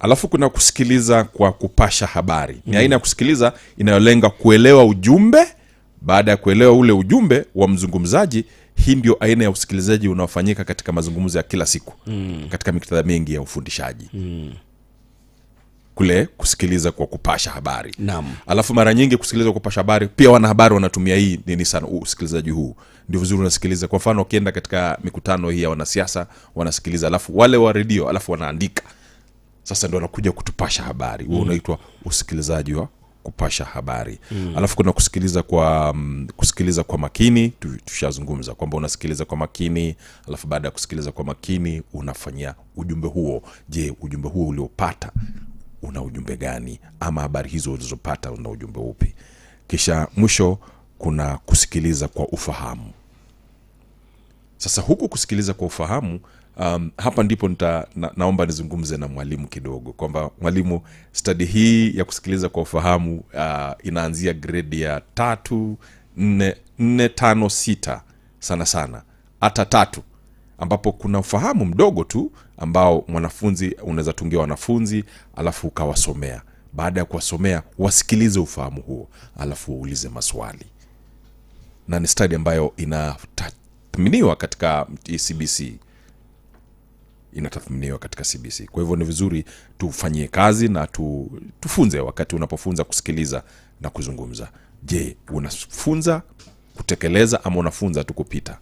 alafu kuna kusikiliza kwa kupasha habari. Ni aina ya kusikiliza inayolenga kuelewa ujumbe. Baada ya kuelewa ule ujumbe wa mzungumzaji hii ndio aina ya usikilizaji unaofanyika katika mazungumzo ya kila siku. Mm. katika miktadha mingi ya ufundishaji. Mm. kule kusikiliza kwa kupasha habari. Naam. alafu mara nyingi kusikiliza kwa kupasha habari pia wanahabari wanatumia hii nini sana usikilizaji huu. Ndio vizuri unasikiliza. Kwa mfano wakienda katika mikutano hii ya wanasiasa wanasikiliza. Alafu wale wa redio alafu wanaandika sasa ndo anakuja kutupasha habari. Huo unaitwa usikilizaji wa kupasha habari. Mm. alafu kuna kusikiliza kwa um, kusikiliza kwa makini. Tushazungumza kwamba unasikiliza kwa makini alafu baada ya kusikiliza kwa makini unafanyia ujumbe huo. Je ujumbe huo uliopata una ujumbe gani? Ama habari hizo ulizopata una ujumbe upi? Kisha mwisho kuna kusikiliza kwa ufahamu sasa huku kusikiliza kwa ufahamu um, hapa ndipo nita, na, naomba nizungumze na mwalimu kidogo kwamba mwalimu stadi hii ya kusikiliza kwa ufahamu uh, inaanzia gredi ya tatu nne, nne tano sita sana sana hata tatu ambapo kuna ufahamu mdogo tu ambao mwanafunzi unaweza tungia wanafunzi alafu ukawasomea. Baada ya kuwasomea wasikilize ufahamu huo alafu uulize maswali. Na ni stadi ambayo inatathminiwa katika cbc inatathminiwa katika cbc kwa hivyo ni vizuri tufanyie kazi na tu, tufunze wakati unapofunza kusikiliza na kuzungumza. Je unafunza kutekeleza ama unafunza tu kupita